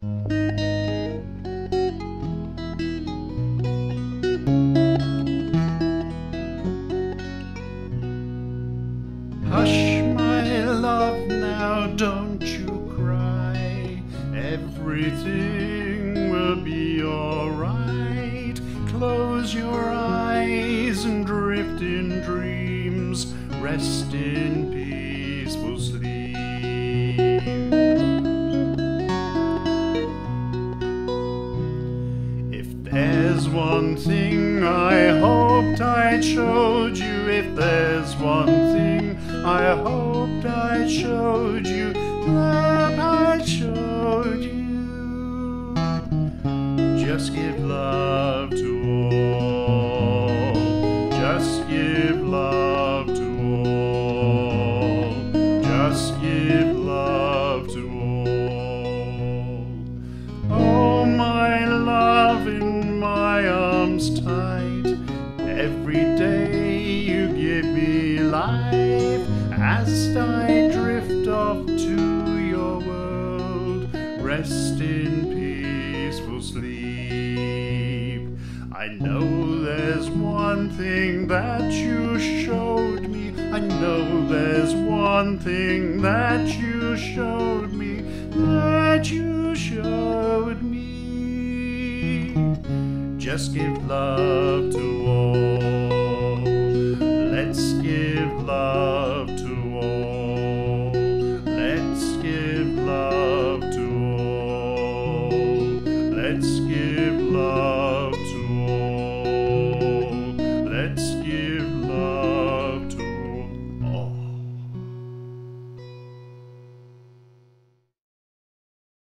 Hush, my love, now don't you cry. Everything will be alright. Close your eyes and drift in dreams. Rest in peaceful there's one thing I hoped I'd showed you, if there's one thing I hoped I showed you, that I showed you. Just give love to all. Just give love to all. Tight. Every day you give me life as I drift off to your world. Rest in peaceful sleep. I know there's one thing that you showed me. I know there's one thing that you showed me. That you Just give love to all. Let's give love to all. Let's give love to all. Let's give